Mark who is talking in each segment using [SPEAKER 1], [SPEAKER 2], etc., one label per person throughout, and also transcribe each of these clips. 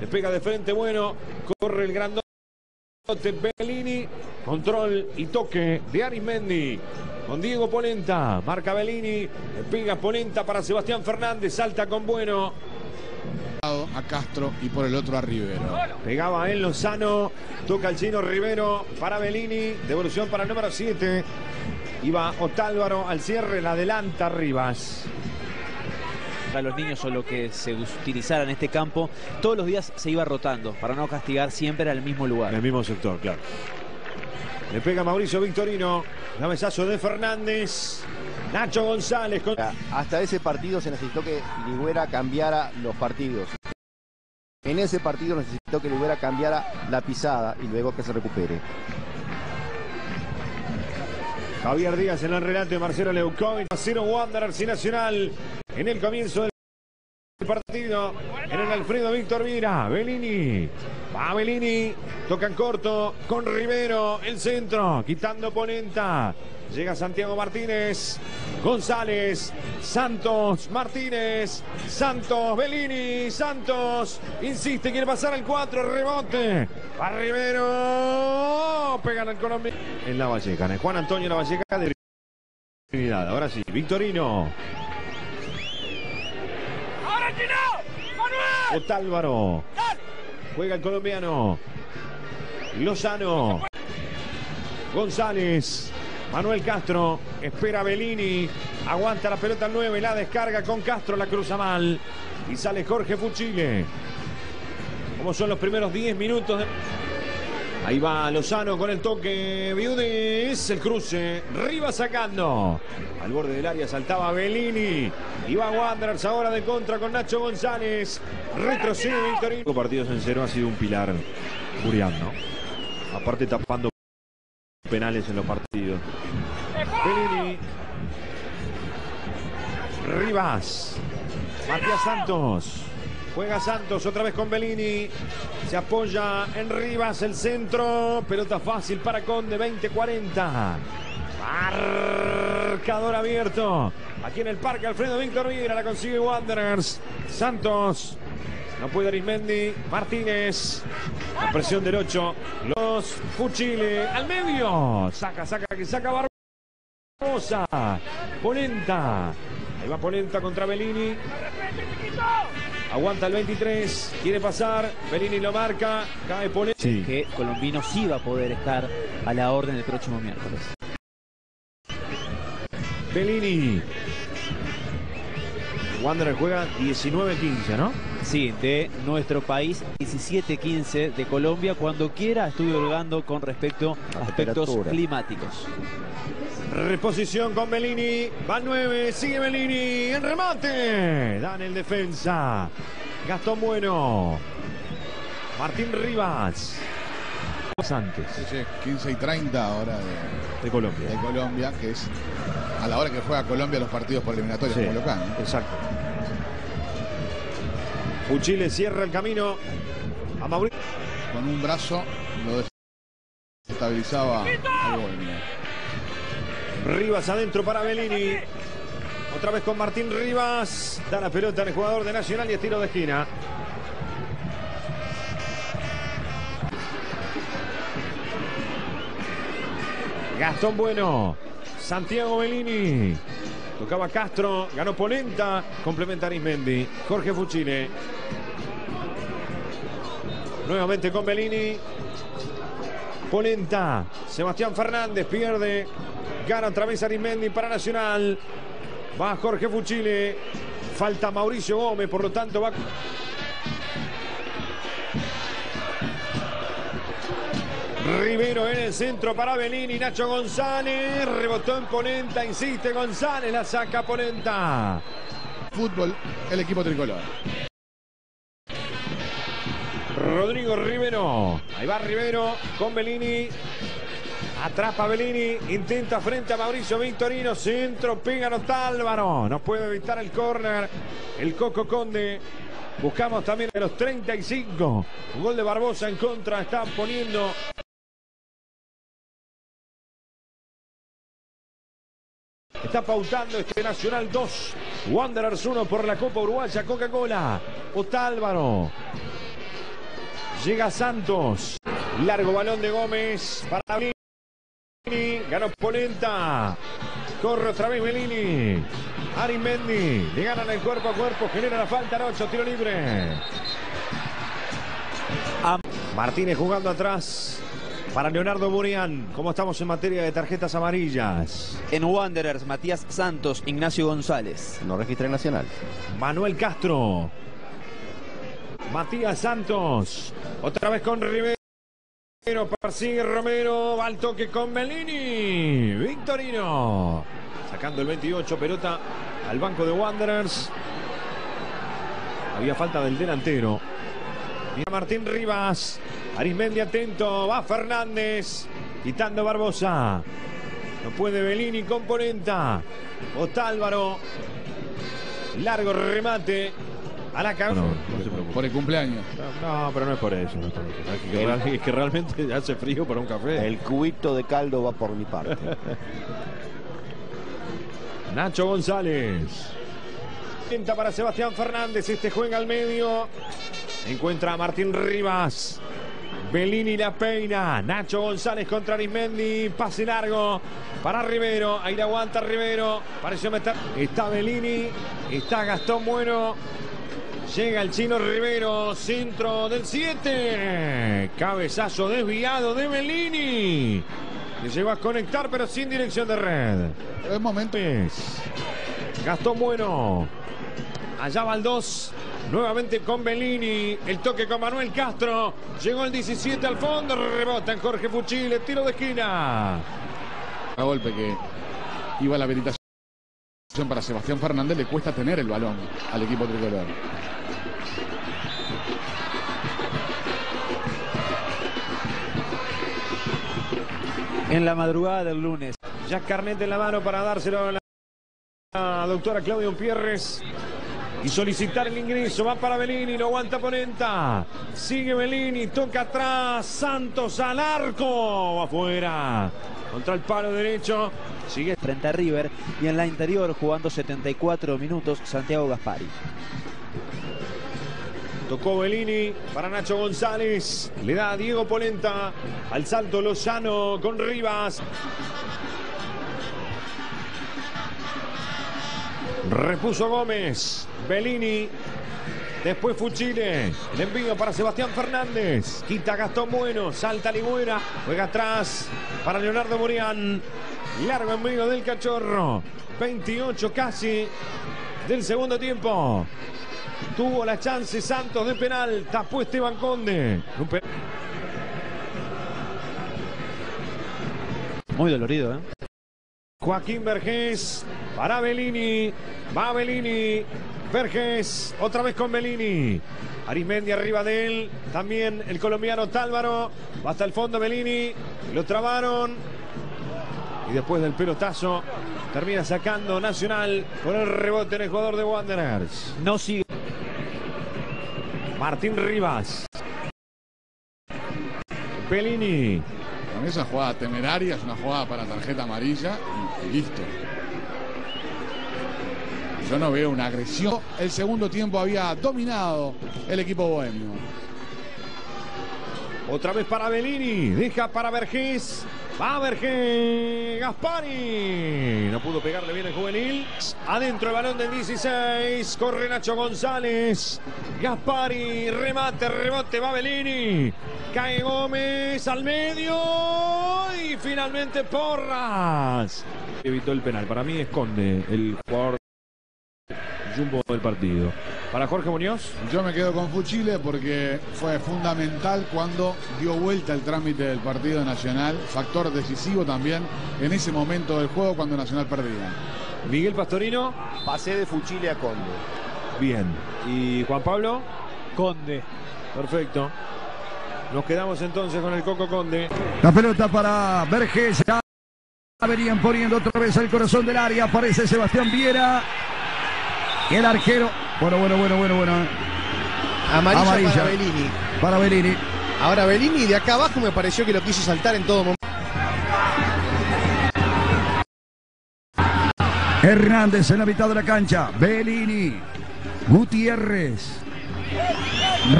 [SPEAKER 1] Le pega de frente, bueno. Corre el grandote Bellini. Control y toque de Arismendi. Con Diego Polenta. Marca Bellini. Le pega Polenta para Sebastián Fernández. Salta con bueno.
[SPEAKER 2] A Castro y por el otro a Rivero.
[SPEAKER 1] Pegaba él Lozano. Toca el chino Rivero para Bellini. Devolución para el número 7. Iba Otálvaro al cierre. La adelanta Rivas
[SPEAKER 3] para los niños o lo que se utilizara en este campo, todos los días se iba rotando para no castigar siempre al mismo lugar.
[SPEAKER 1] En el mismo sector, claro. Le pega Mauricio Victorino. Cabezazo de Fernández. Nacho González.
[SPEAKER 4] Hasta ese partido se necesitó que Ligüera cambiara los partidos. En ese partido necesitó que Ligüera cambiara la pisada y luego que se recupere.
[SPEAKER 1] Javier Díaz en el relato de Marcelo Leucovic. Cero Wanderers y Nacional en el comienzo del partido. En el Alfredo Víctor Vira. Bellini. Va Bellini. Tocan corto con Rivero. El centro. Quitando Ponenta. Llega Santiago Martínez, González, Santos, Martínez, Santos, Bellini, Santos, insiste, quiere pasar al 4, rebote, a Rivero, pegan al Colombia. En la Valleca, en Juan Antonio La Valleca de. Ahora sí, Victorino. Otálvaro. Juega el colombiano. Lozano. González. Manuel Castro espera Bellini, aguanta la pelota al 9, la descarga con Castro, la cruza mal y sale Jorge Fuchile. Como son los primeros 10 minutos Ahí va Lozano con el toque. Viudes, el cruce. Riva sacando. Al borde del área saltaba Bellini. Iba Wanderers ahora de contra con Nacho González. Retrocede Victorino. Partidos en cero ha sido un pilar Julián. Aparte tapando penales en los partidos. Bellini. Rivas. Matías Santos. Juega Santos otra vez con Bellini. Se apoya en Rivas el centro. Pelota fácil para Conde. 20-40. Marcador abierto. Aquí en el parque Alfredo Víctor Vieira la consigue Wanderers. Santos. No puede Arismendi. Martínez. La presión del 8. Los Fuchile al medio. Saca, saca, que saca Barbosa. Polenta. Ahí va Polenta contra Bellini. Aguanta el 23, quiere pasar, Bellini lo marca, cae Polenta.
[SPEAKER 3] Que Colombino sí va a poder estar a la orden el próximo miércoles.
[SPEAKER 1] Bellini. Wanderer juega 19-15, ¿no?
[SPEAKER 3] Sí, de nuestro país, 17-15 de Colombia. Cuando quiera estuve holgando con respecto a aspectos climáticos.
[SPEAKER 1] Reposición con Bellini. Va 9. Sigue Bellini. En remate. Dan el defensa. Gastón Bueno. Martín Rivas. Antes.
[SPEAKER 2] 15 y 30 ahora
[SPEAKER 1] de, Colombia.
[SPEAKER 2] De Colombia, que es a la hora que juega Colombia los partidos por eliminatorios como local.
[SPEAKER 1] Exacto. Fuchile cierra el camino a Mauricio.
[SPEAKER 2] Con un brazo lo estabilizaba a
[SPEAKER 1] Rivas adentro para Bellini. Otra vez con Martín Rivas. Da la pelota al jugador de Nacional y estilo de esquina. Gastón Bueno. Santiago Bellini. Tocaba Castro. Ganó Polenta. Complementa Arismendi. Jorge Fuchile. Nuevamente con Bellini. Polenta. Sebastián Fernández pierde. Gana otra vez Arismendi para Nacional. Va Jorge Fuchile. Falta Mauricio Gómez, por lo tanto va. Rivero en el centro para Belini, Nacho González, rebotó en Polenta, insiste González, la saca Polenta.
[SPEAKER 2] Fútbol, el equipo tricolor.
[SPEAKER 1] Rodrigo Rivero, ahí va Rivero con Belini, Atrapa Bellini, intenta frente a Mauricio Victorino, centro, pega Álvaro, no puede evitar el córner, el Coco Conde. Buscamos también a los 35. Un gol de Barbosa en contra, está poniendo Está pautando este Nacional 2. Wanderers 1 por la Copa Uruguaya Coca-Cola. Otálvaro. Llega Santos. Largo balón de Gómez para Bellini. Ganó Polenta. Corre otra vez Bellini. Arimendi. Le ganan el cuerpo a cuerpo. Genera la falta. 8. Tiro libre. Martínez jugando atrás. Para Leonardo Burian, ¿cómo estamos en materia de tarjetas amarillas?
[SPEAKER 3] En Wanderers, Matías Santos, Ignacio González.
[SPEAKER 4] No registra en Nacional.
[SPEAKER 1] Manuel Castro. Matías Santos. Otra vez con Rivero. Persigue Romero. Va al toque con Bellini. Victorino. Sacando el 28. Pelota al banco de Wanderers. Había falta del delantero. Mira Martín Rivas. Arismendi atento. Va Fernández. Quitando Barbosa. No puede Bellini con Polenta. Otálvaro. Largo remate. A la cabeza.
[SPEAKER 2] No, no se preocupe. Por el cumpleaños.
[SPEAKER 1] No, no, pero no es por eso. No es, por eso. Es, que, real- es que realmente hace frío para un café.
[SPEAKER 4] El cubito de caldo va por mi parte.
[SPEAKER 1] Nacho González. Intenta para Sebastián Fernández. Este juega al medio. Encuentra a Martín Rivas. Bellini la peina. Nacho González contra Arismendi. Pase largo para Rivero. Ahí la aguanta Rivero. Pareció meter. Está Bellini. Está Gastón Bueno. Llega el chino Rivero. Centro del 7. Cabezazo desviado de Bellini. Le llegó a conectar, pero sin dirección de red.
[SPEAKER 2] Es momento.
[SPEAKER 1] Gastón Bueno. Allá va el 2. Nuevamente con Bellini. El toque con Manuel Castro. Llegó el 17 al fondo. Rebota en Jorge Fuchile. Tiro de esquina.
[SPEAKER 2] A golpe que iba la habilitación para Sebastián Fernández. Le cuesta tener el balón al equipo tricolor.
[SPEAKER 3] En la madrugada del lunes.
[SPEAKER 1] Ya carnet en la mano para dárselo a la, doctora Claudia Pierres. Y solicitar el ingreso. Va para Bellini. Lo aguanta Ponenta. Sigue Bellini. Toca atrás. Santos al arco. Afuera. Contra el palo derecho. Sigue
[SPEAKER 3] frente a River y en la interior jugando 74 minutos Santiago Gaspari.
[SPEAKER 1] Tocó Bellini para Nacho González. Le da a Diego Polenta. Al salto Lozano con Rivas. Repuso Gómez. Bellini. Después Fuchile. El envío para Sebastián Fernández. Quita Gastón Bueno. Salta Ligüera. Juega atrás para Leonardo Murián. Largo envío del cachorro. 28 casi del segundo tiempo. Tuvo la chance Santos de penal. Tapó Esteban Conde.
[SPEAKER 3] Muy dolorido, ¿eh?
[SPEAKER 1] Joaquín Vergés para Bellini. Va Bellini. Vergés otra vez con Bellini. Arismendi arriba de él. También el colombiano Tálvaro. Va hasta el fondo Bellini. Lo trabaron. Y después del pelotazo termina sacando Nacional por el rebote en el jugador de Wanderers.
[SPEAKER 3] No sigue.
[SPEAKER 1] Martín Rivas. Bellini.
[SPEAKER 2] Esa jugada temeraria es una jugada para tarjeta amarilla y listo. Yo no veo una agresión. El segundo tiempo había dominado el equipo bohemio.
[SPEAKER 1] Otra vez para Bellini. Deja para Vergés. Va Vergés. Gaspari. No pudo pegarle bien el juvenil. Adentro el balón del 16. Corre Nacho González. Gaspari. Remate, rebote. Va Bellini. Cae Gómez al medio. Y finalmente Porras. Evitó el penal. Para mí esconde el jugador jumbo del partido. Para Jorge Muñoz.
[SPEAKER 2] Yo me quedo con Fuchile porque fue fundamental cuando dio vuelta el trámite del partido nacional. Factor decisivo también en ese momento del juego cuando Nacional perdía.
[SPEAKER 1] Miguel Pastorino.
[SPEAKER 4] Pasé de Fuchile a Conde.
[SPEAKER 1] Bien. ¿Y Juan Pablo?
[SPEAKER 3] Conde.
[SPEAKER 1] Perfecto. Nos quedamos entonces con el Coco Conde.
[SPEAKER 5] La pelota para Vergés. Ya venían poniendo otra vez al corazón del área. Aparece Sebastián Viera. El arquero. Bueno, bueno, bueno, bueno, bueno.
[SPEAKER 6] Amarilla,
[SPEAKER 5] Amarilla.
[SPEAKER 6] para Bellini.
[SPEAKER 5] Para Bellini.
[SPEAKER 6] Ahora Bellini de acá abajo me pareció que lo quiso saltar en todo momento.
[SPEAKER 5] Hernández en la mitad de la cancha. Bellini. Gutiérrez.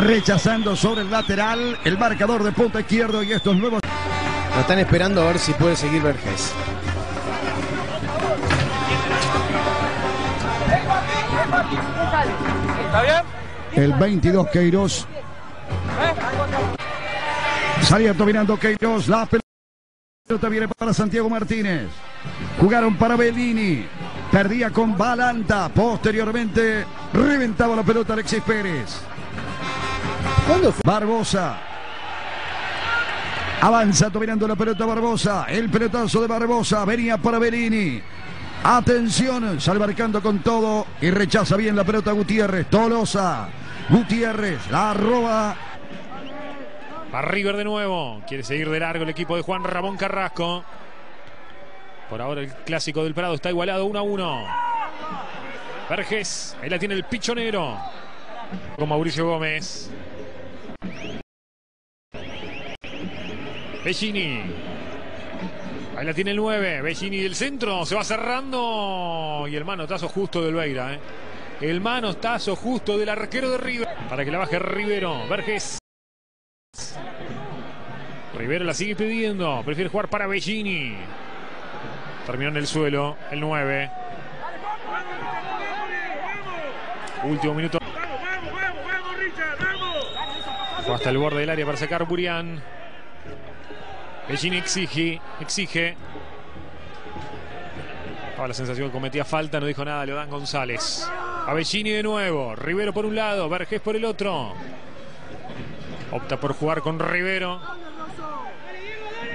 [SPEAKER 5] Rechazando sobre el lateral el marcador de punta izquierdo y estos nuevos.
[SPEAKER 6] Lo están esperando a ver si puede seguir Vergés.
[SPEAKER 5] El 22 Queiroz. Salía dominando Queiroz. La pelota viene para Santiago Martínez. Jugaron para Bellini. Perdía con Balanta. Posteriormente reventaba la pelota Alexis Pérez.
[SPEAKER 6] ¿Cuándo fue?
[SPEAKER 5] Barbosa. Avanza dominando la pelota Barbosa. El pelotazo de Barbosa. Venía para Bellini. Atención, sale marcando con todo y rechaza bien la pelota Gutiérrez. Tolosa. Gutiérrez la roba.
[SPEAKER 7] Va River de nuevo. Quiere seguir de largo el equipo de Juan Ramón Carrasco. Por ahora el clásico del Prado está igualado 1 a 1. Verges, ahí la tiene el pichonero. Con Mauricio Gómez. Bellini. Ahí la tiene el 9. Bellini del centro. Se va cerrando. Y el manotazo justo del Beira. ¿eh? El manotazo justo del arquero de River. Para que la baje Rivero. Verges. Rivero la sigue pidiendo. Prefiere jugar para Bellini. Terminó en el suelo. El 9. Último minuto. Fue hasta el borde del área para sacar Burián. Bellini exige, exige. Daba la sensación que cometía falta, no dijo nada Leodán González. A Bellini de nuevo. Rivero por un lado, Vergés por el otro. Opta por jugar con Rivero.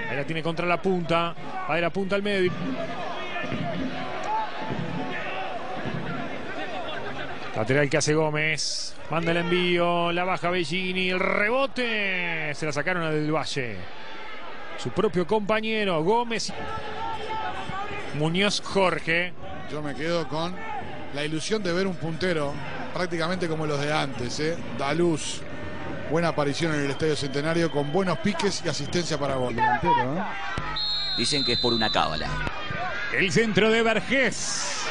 [SPEAKER 7] Ahí la tiene contra la punta. Va de la punta al medio. Lateral que hace Gómez. Manda el envío. La baja Bellini. El rebote. Se la sacaron a Del Valle. Su propio compañero Gómez. Muñoz Jorge.
[SPEAKER 2] Yo me quedo con la ilusión de ver un puntero prácticamente como los de antes, ¿eh? Daluz. Buena aparición en el Estadio Centenario con buenos piques y asistencia para gol. Delantero, ¿eh?
[SPEAKER 8] Dicen que es por una cábala.
[SPEAKER 7] El centro de Vergés.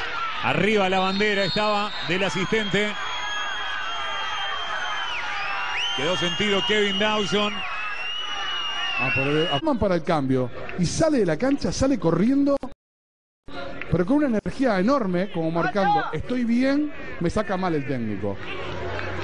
[SPEAKER 7] Arriba la bandera estaba del asistente. Quedó sentido Kevin Dawson.
[SPEAKER 2] Ah, por el- para el cambio y sale de la cancha, sale corriendo, pero con una energía enorme, como marcando, estoy bien, me saca mal el técnico.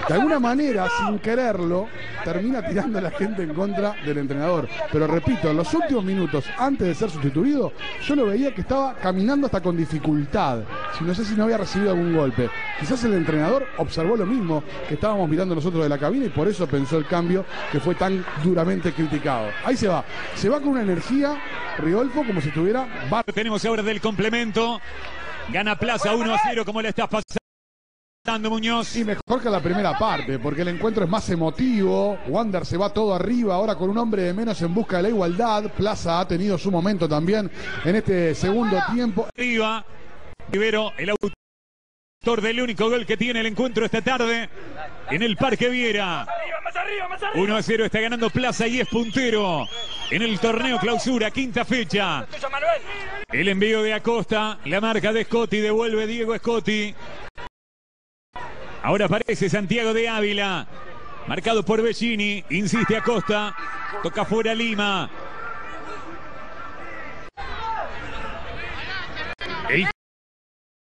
[SPEAKER 2] De alguna manera, sin quererlo, termina tirando a la gente en contra del entrenador. Pero repito, en los últimos minutos, antes de ser sustituido, yo lo veía que estaba caminando hasta con dificultad. Si no sé si no había recibido algún golpe. Quizás el entrenador observó lo mismo que estábamos mirando nosotros de la cabina y por eso pensó el cambio que fue tan duramente criticado. Ahí se va. Se va con una energía, Riolfo, como si estuviera
[SPEAKER 7] Tenemos ahora del complemento. Gana Plaza 1 a 0 como le estás pasando Muñoz.
[SPEAKER 2] Y mejor que la primera parte, porque el encuentro es más emotivo. Wander se va todo arriba, ahora con un hombre de menos en busca de la igualdad. Plaza ha tenido su momento también en este segundo tiempo.
[SPEAKER 7] Arriba. Rivero, el autor del único gol que tiene el encuentro esta tarde en el Parque Viera. 1 a 0 está ganando Plaza y es puntero en el torneo clausura, quinta fecha. El envío de Acosta, la marca de Scotti, devuelve Diego Scotti. Ahora aparece Santiago de Ávila, marcado por Bellini, insiste Acosta, toca fuera Lima.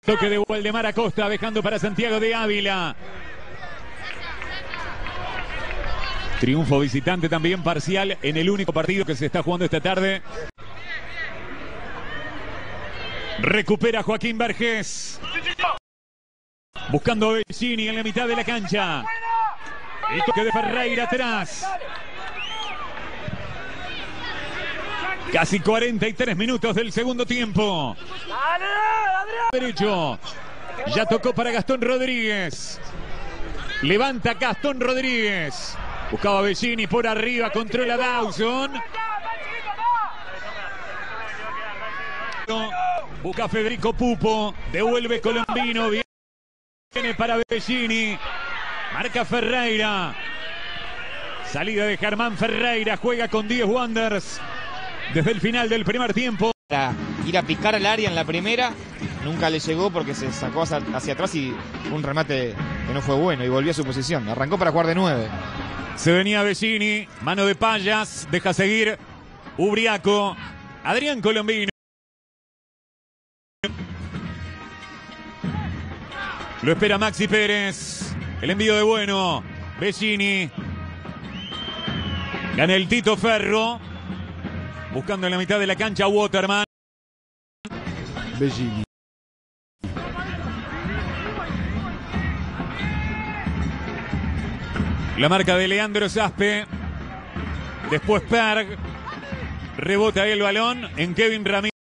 [SPEAKER 7] Toque de Waldemar Acosta dejando para Santiago de Ávila. Triunfo visitante también parcial en el único partido que se está jugando esta tarde. Recupera Joaquín Vergés. Buscando a Bellini en la mitad de la cancha. El toque de Ferreira atrás. Casi 43 minutos del segundo tiempo. Derecho. Ya tocó para Gastón Rodríguez. Levanta Gastón Rodríguez. Buscaba Bellini por arriba, controla Dawson. Busca Federico Pupo, devuelve Colombino, viene para Bellini, marca Ferreira. Salida de Germán Ferreira, juega con 10 Wonders desde el final del primer tiempo.
[SPEAKER 9] Para ir a picar al área en la primera, nunca le llegó porque se sacó hacia, hacia atrás y fue un remate que no fue bueno y volvió a su posición. Arrancó para jugar de 9.
[SPEAKER 7] Se venía Bellini, mano de payas, deja seguir Ubriaco, Adrián Colombino. Lo espera Maxi Pérez. El envío de bueno. Bellini. Gana el Tito Ferro. Buscando en la mitad de la cancha Waterman.
[SPEAKER 2] Bellini.
[SPEAKER 7] La marca de Leandro Zaspe. Después Perg. Rebota ahí el balón en Kevin Ramírez.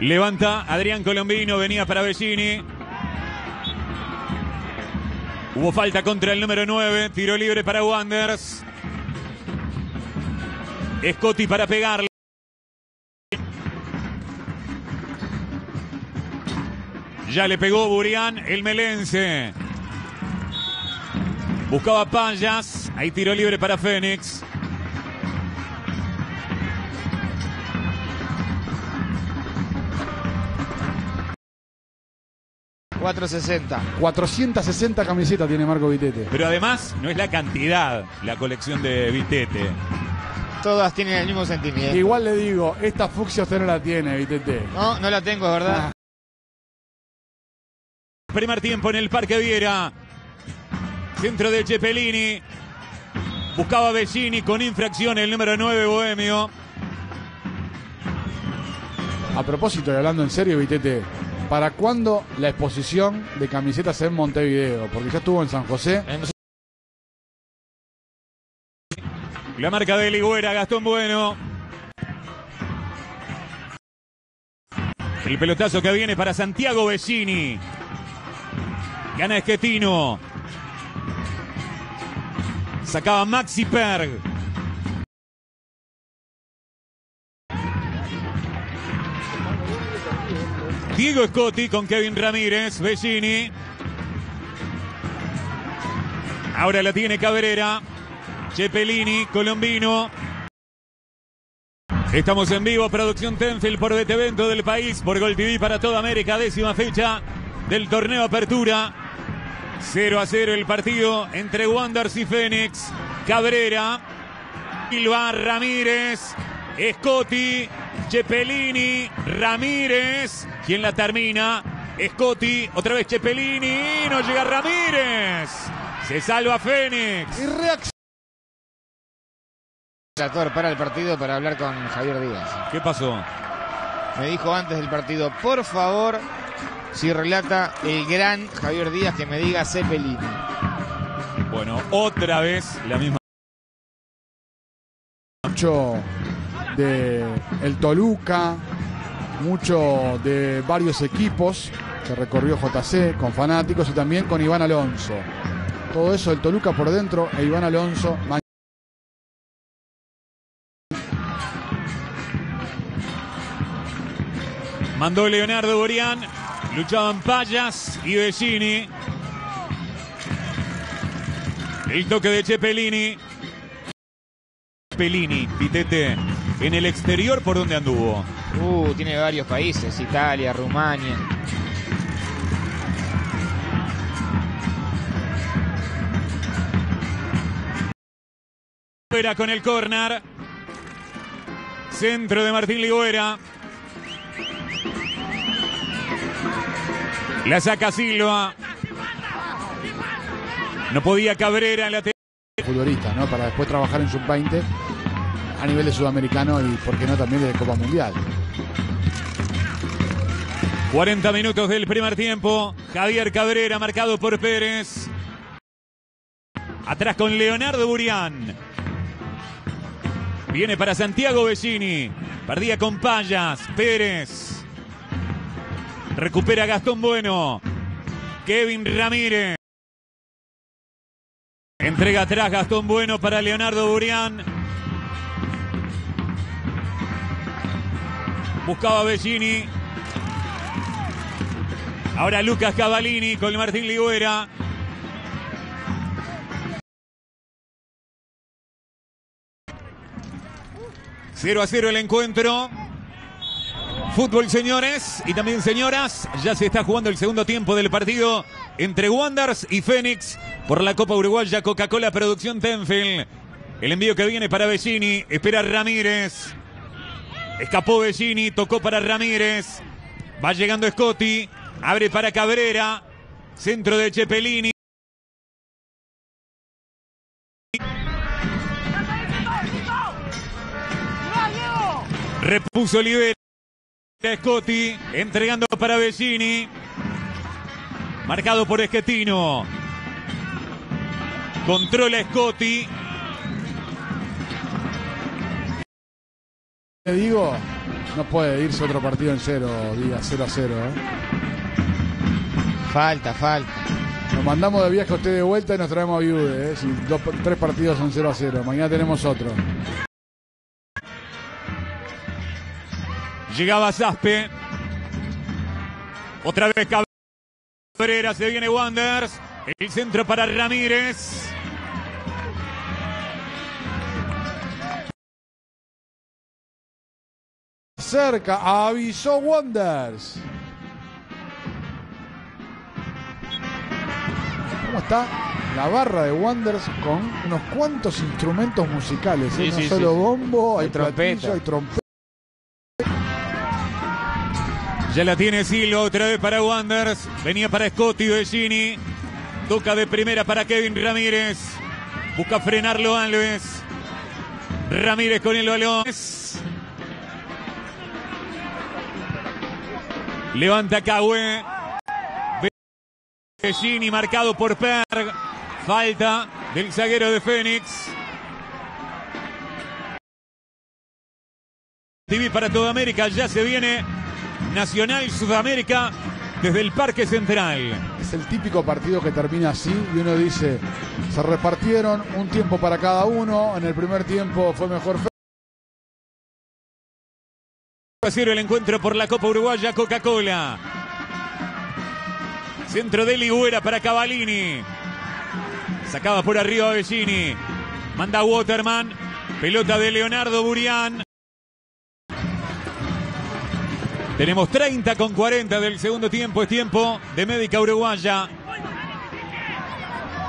[SPEAKER 7] Levanta Adrián Colombino, venía para Bellini. Hubo falta contra el número 9, tiro libre para Wanders. Scotty para pegarle. Ya le pegó Burián, el melense. Buscaba Payas. Ahí tiro libre para Fénix.
[SPEAKER 9] $460.
[SPEAKER 2] 460 camisetas tiene Marco Vitete.
[SPEAKER 7] Pero además no es la cantidad la colección de Vitete.
[SPEAKER 9] Todas tienen el mismo sentimiento.
[SPEAKER 2] Igual le digo, esta fucsia usted no la tiene, Vitete.
[SPEAKER 9] No, no la tengo, es verdad.
[SPEAKER 7] Primer tiempo en el Parque Viera. Centro de Cepelini. Buscaba Bellini con infracción el número 9 Bohemio.
[SPEAKER 2] A propósito, y hablando en serio, Vitete, ¿para cuándo la exposición de camisetas en Montevideo? Porque ya estuvo en San José.
[SPEAKER 7] La marca de Ligüera, Gastón Bueno. El pelotazo que viene para Santiago Bellini. Gana Esquetino. Sacaba Maxi Perg. Diego Scotti con Kevin Ramírez, Bellini. Ahora la tiene Cabrera. Cepelini, Colombino. Estamos en vivo, producción Tenfield por BT Evento del país, por Gol TV para toda América, décima fecha del torneo Apertura. 0 a 0 el partido entre Wanderers y Fénix. Cabrera, Silva, Ramírez, Scotti, Cepelini, Ramírez. ¿Quién la termina? Scotti, otra vez Cepelini. No llega Ramírez. Se salva Fénix.
[SPEAKER 2] Y reacciona.
[SPEAKER 9] Actor para el partido para hablar con Javier Díaz.
[SPEAKER 7] ¿Qué pasó?
[SPEAKER 9] Me dijo antes del partido, por favor, si relata el gran Javier Díaz, que me diga Cepelini.
[SPEAKER 7] Bueno, otra vez la misma.
[SPEAKER 2] Mucho de el Toluca, mucho de varios equipos que recorrió JC con fanáticos y también con Iván Alonso. Todo eso el Toluca por dentro e Iván Alonso.
[SPEAKER 7] Mandó Leonardo Borián. Luchaban Payas y Bellini. El toque de Cepelini. Cepelini, Pitete. En el exterior, ¿por dónde anduvo?
[SPEAKER 9] Uh, tiene varios países, Italia, Rumania.
[SPEAKER 7] Ligüera con el córner. Centro de Martín Ligüera. La saca Silva. No podía Cabrera en la
[SPEAKER 2] futbolista, ¿no? Para después trabajar en sub-20 a nivel de sudamericano y, por qué no, también de Copa Mundial.
[SPEAKER 7] 40 minutos del primer tiempo. Javier Cabrera marcado por Pérez. Atrás con Leonardo Burián. Viene para Santiago Bellini. Perdía con Payas. Pérez. Recupera Gastón Bueno. Kevin Ramírez. Entrega atrás Gastón Bueno para Leonardo Burián. Buscaba Bellini. Ahora Lucas Cavalini con Martín Ligüera. Cero a cero el encuentro. Fútbol, señores y también señoras. Ya se está jugando el segundo tiempo del partido entre Wanderers y Fénix por la Copa Uruguaya Coca-Cola Producción Tenfield. El envío que viene para Bellini. Espera Ramírez. Escapó Bellini. Tocó para Ramírez. Va llegando Scotti. Abre para Cabrera. Centro de Chepelini. Repuso Olivera. Scotti entregando para Bellini. Marcado por Esquetino. Controla Scotti.
[SPEAKER 2] Te digo, no puede irse otro partido en cero, diga 0 a 0. ¿eh?
[SPEAKER 9] Falta, falta.
[SPEAKER 2] Nos mandamos de viaje a usted de vuelta y nos traemos a Viude. ¿eh? Si dos, tres partidos son 0 a 0. Mañana tenemos otro.
[SPEAKER 7] Llegaba Zaspe. Otra vez Cabrera. Se viene Wanders. El centro para Ramírez.
[SPEAKER 2] Cerca, avisó Wonders. ¿Cómo está la barra de Wonders con unos cuantos instrumentos musicales? ¿eh?
[SPEAKER 9] Sí,
[SPEAKER 2] no
[SPEAKER 9] sí,
[SPEAKER 2] solo
[SPEAKER 9] sí,
[SPEAKER 2] bombo, hay
[SPEAKER 9] Hay trompeta.
[SPEAKER 2] hay trompeta.
[SPEAKER 7] Ya la tiene Silva otra vez para Wanders. Venía para Scotty Bellini. Toca de primera para Kevin Ramírez. Busca frenarlo Alves. Ramírez con el balón. Levanta Cahue. Bellini marcado por Perg. Falta del zaguero de Fénix. TV para toda América. Ya se viene Nacional Sudamérica desde el Parque Central.
[SPEAKER 2] Es el típico partido que termina así y uno dice, se repartieron un tiempo para cada uno. En el primer tiempo fue mejor
[SPEAKER 7] a el encuentro por la Copa Uruguaya Coca-Cola. Centro de Ligüera para Cavalini. Sacaba por arriba Bellini. Manda Waterman. Pelota de Leonardo Burián. Tenemos 30 con 40 del segundo tiempo. Es tiempo de Médica Uruguaya.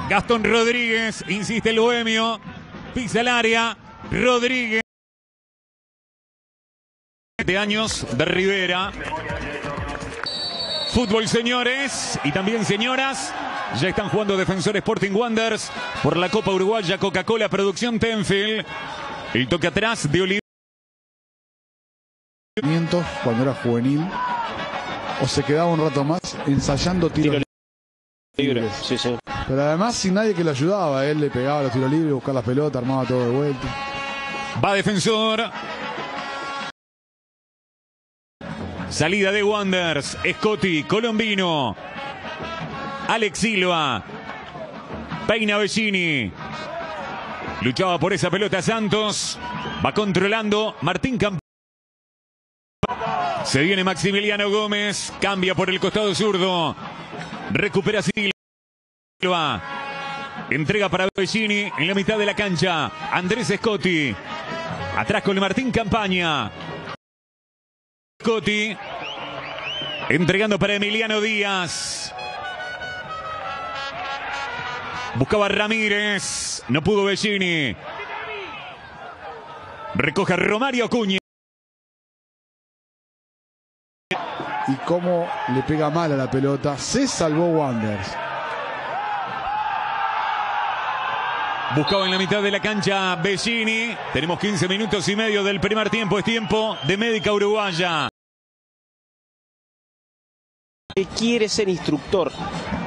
[SPEAKER 7] Gastón Rodríguez. Insiste el bohemio. Pisa el área. Rodríguez. De años de Rivera. Fútbol, señores y también señoras. Ya están jugando Defensor Sporting Wonders por la Copa Uruguaya Coca-Cola Producción Tenfield. El toque atrás de Oliver.
[SPEAKER 2] cuando era juvenil o se quedaba un rato más ensayando tiros libres.
[SPEAKER 10] Sí, sí.
[SPEAKER 2] Pero además sin nadie que lo ayudaba, él le pegaba los tiros libres, buscaba la pelota, armaba todo de vuelta.
[SPEAKER 7] Va Defensor. Salida de Wonders. Scotty, Colombino. Alex Silva. Peina Bellini. Luchaba por esa pelota Santos. Va controlando Martín Camp. Se viene Maximiliano Gómez. Cambia por el costado zurdo. Recupera Silva. Entrega para Bellini en la mitad de la cancha. Andrés Scotti. Atrás con Martín Campaña. Scotti. Entregando para Emiliano Díaz. Buscaba Ramírez. No pudo Bellini. Recoge Romario Acuña.
[SPEAKER 2] Y cómo le pega mal a la pelota. Se salvó Wanders.
[SPEAKER 7] Buscaba en la mitad de la cancha Bellini. Tenemos 15 minutos y medio del primer tiempo. Es tiempo de Médica Uruguaya.
[SPEAKER 10] Quiere ser instructor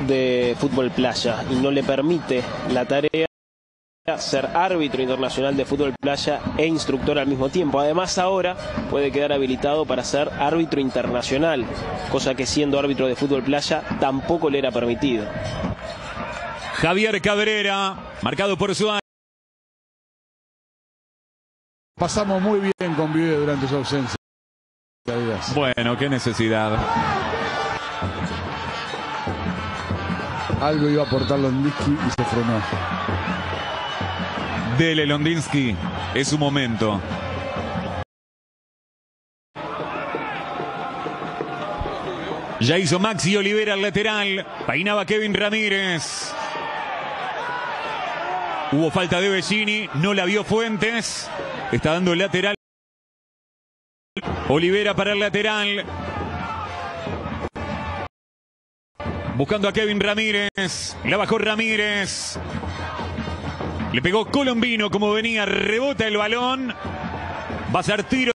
[SPEAKER 10] de fútbol playa y no le permite la tarea ser árbitro internacional de fútbol playa e instructor al mismo tiempo. Además ahora puede quedar habilitado para ser árbitro internacional, cosa que siendo árbitro de fútbol playa tampoco le era permitido.
[SPEAKER 7] Javier Cabrera, marcado por Suárez.
[SPEAKER 2] Pasamos muy bien con Vive durante su ausencia.
[SPEAKER 7] Bueno, qué necesidad.
[SPEAKER 2] Algo iba a aportar Londiski y se frenó.
[SPEAKER 7] Dele Londinsky, es su momento. Ya hizo Maxi Olivera al lateral. Peinaba Kevin Ramírez. Hubo falta de Bellini. No la vio Fuentes. Está dando el lateral. Olivera para el lateral. Buscando a Kevin Ramírez. La bajó Ramírez. Le pegó Colombino como venía. Rebota el balón. Va a ser tiro.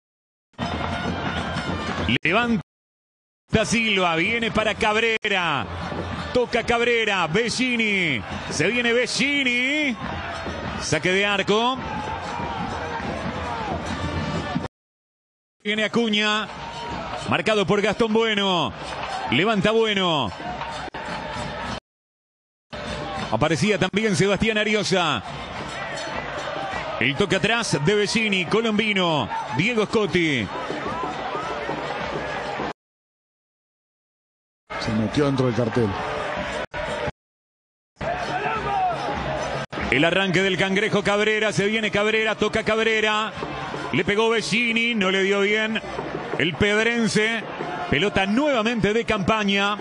[SPEAKER 7] Levanta Silva. Viene para Cabrera. Toca Cabrera. Bellini. Se viene Bellini. Saque de arco. Viene Acuña. Marcado por Gastón Bueno. Levanta Bueno. Aparecía también Sebastián Ariosa. El toque atrás de Bellini, Colombino, Diego Scotti.
[SPEAKER 2] Se metió dentro del cartel.
[SPEAKER 7] El arranque del cangrejo Cabrera, se viene Cabrera, toca Cabrera. Le pegó Bellini, no le dio bien. El pedrense, pelota nuevamente de campaña.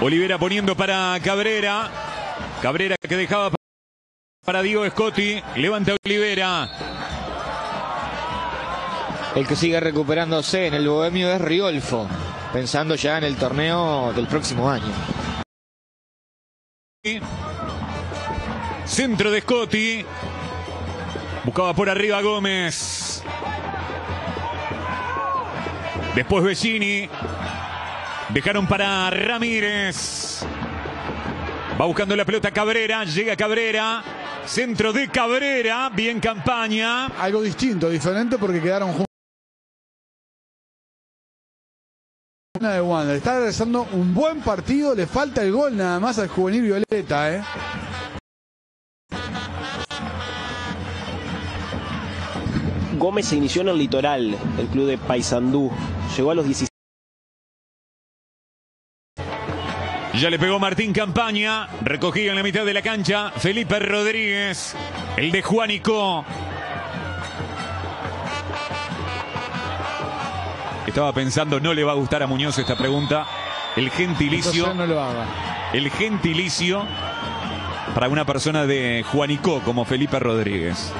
[SPEAKER 7] Olivera poniendo para Cabrera. Cabrera que dejaba para Diego Scotti. Levanta Olivera.
[SPEAKER 9] El que sigue recuperándose en el bohemio es Riolfo, pensando ya en el torneo del próximo año.
[SPEAKER 7] Centro de Scotti. Buscaba por arriba Gómez. Después Bellini. Dejaron para Ramírez. Va buscando la pelota Cabrera. Llega Cabrera. Centro de Cabrera. Bien campaña.
[SPEAKER 2] Algo distinto, diferente porque quedaron juntos. De Wander. Está regresando un buen partido. Le falta el gol nada más al juvenil Violeta, ¿eh?
[SPEAKER 10] Gómez se inició en el litoral, el club de Paysandú. Llegó a los 16.
[SPEAKER 7] Ya le pegó Martín Campaña. Recogido en la mitad de la cancha. Felipe Rodríguez. El de Juanico. Estaba pensando, no le va a gustar a Muñoz esta pregunta. El gentilicio.
[SPEAKER 2] Entonces no lo haga.
[SPEAKER 7] El gentilicio para una persona de Juanico como Felipe Rodríguez.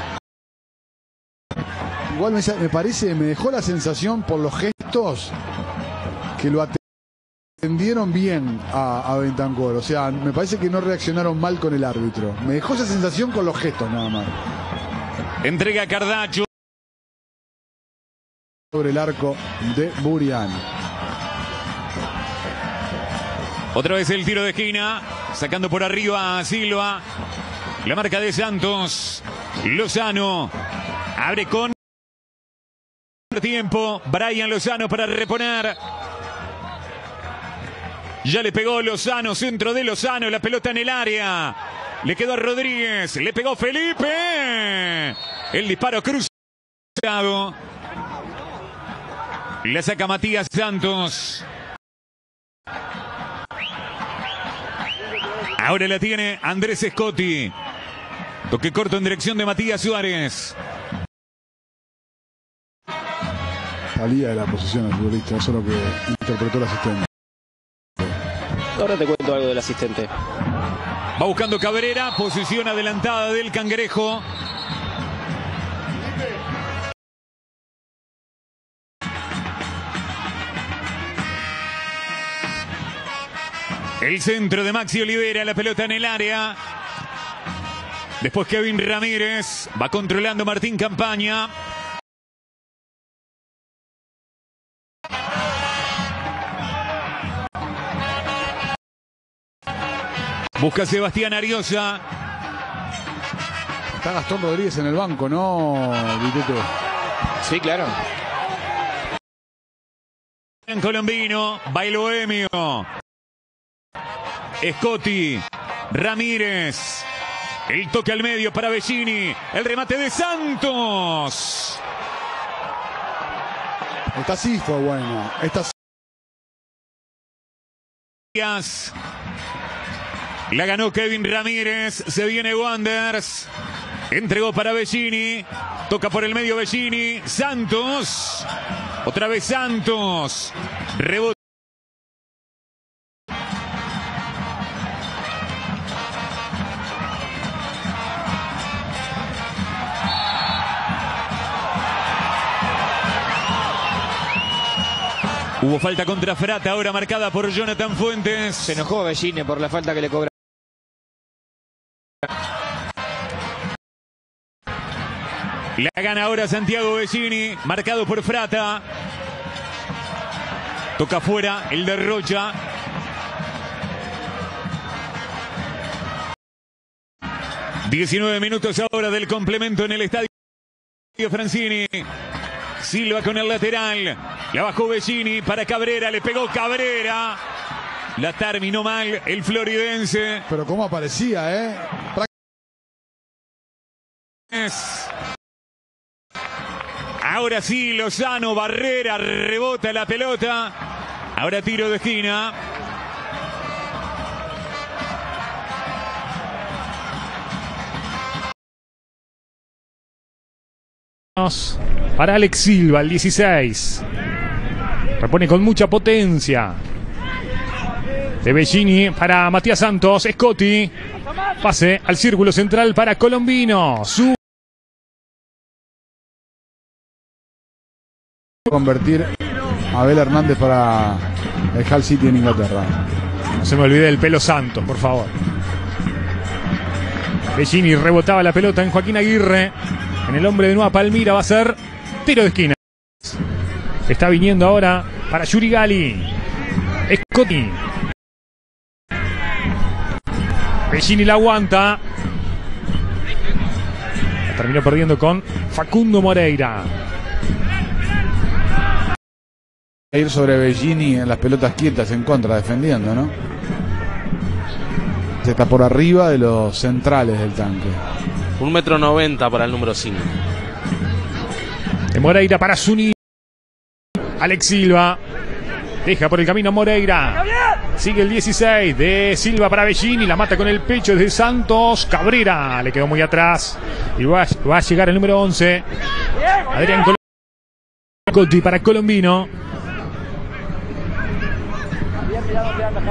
[SPEAKER 2] Igual me, me parece, me dejó la sensación por los gestos que lo atendieron bien a, a Bentancor. O sea, me parece que no reaccionaron mal con el árbitro. Me dejó esa sensación con los gestos nada más.
[SPEAKER 7] Entrega Cardacho.
[SPEAKER 2] Sobre el arco de Burian.
[SPEAKER 7] Otra vez el tiro de esquina. Sacando por arriba a Silva. La marca de Santos. Lozano. Abre con tiempo. Brian Lozano para reponer. Ya le pegó Lozano, centro de Lozano, la pelota en el área. Le quedó a Rodríguez, le pegó Felipe. El disparo cruzado. Le saca Matías Santos. Ahora la tiene Andrés Scotti. Toque corto en dirección de Matías Suárez.
[SPEAKER 2] Salía de la posición del futbolista, eso es lo que interpretó el asistente.
[SPEAKER 10] Ahora te cuento algo del asistente.
[SPEAKER 7] Va buscando Cabrera, posición adelantada del cangrejo. El centro de Maxi Olivera, la pelota en el área. Después Kevin Ramírez va controlando Martín Campaña. Busca Sebastián Ariosa.
[SPEAKER 2] Está Gastón Rodríguez en el banco, ¿no, Vitete?
[SPEAKER 9] Sí, claro.
[SPEAKER 7] En Colombino, bailo Bohemio. Scotti, Ramírez. El toque al medio para Bellini. El remate de Santos.
[SPEAKER 2] Esta sí fue buena. Esta sí.
[SPEAKER 7] La ganó Kevin Ramírez. Se viene Wanders. Entregó para Bellini. Toca por el medio Bellini. Santos. Otra vez Santos. Rebote. Hubo falta contra Frata, ahora marcada por Jonathan Fuentes.
[SPEAKER 9] Se enojó Bellini por la falta que le cobra.
[SPEAKER 7] La gana ahora Santiago Bellini, marcado por Frata. Toca afuera el de Rocha. Diecinueve minutos ahora del complemento en el estadio Francini. Silva con el lateral. La bajó Bellini para Cabrera. Le pegó Cabrera. La terminó mal el floridense.
[SPEAKER 2] Pero cómo aparecía, ¿eh?
[SPEAKER 7] Ahora sí, Lozano, Barrera, rebota la pelota. Ahora tiro de esquina.
[SPEAKER 11] Para Alex Silva, el 16. Repone con mucha potencia. De Bellini para Matías Santos. Scotti. Pase al círculo central para Colombino. Su
[SPEAKER 2] convertir a Abel Hernández para el Hull City en Inglaterra.
[SPEAKER 11] No se me olvide el pelo Santos, por favor. Bellini rebotaba la pelota en Joaquín Aguirre. En el hombre de Nueva Palmira va a ser tiro de esquina. Está viniendo ahora para Yuri Gali. Scotti. Bellini la aguanta. La terminó perdiendo con Facundo Moreira.
[SPEAKER 2] Ir sobre Bellini en las pelotas quietas en contra, defendiendo, ¿no? Se está por arriba de los centrales del tanque.
[SPEAKER 12] Un metro noventa para el número 5.
[SPEAKER 11] De Moreira para Zuni. Alex Silva. Deja por el camino Moreira. Sigue el 16 de Silva para Bellini. La mata con el pecho de Santos. Cabrera le quedó muy atrás. Y va, a llegar el número 11. Adrián Colombino para Colombino.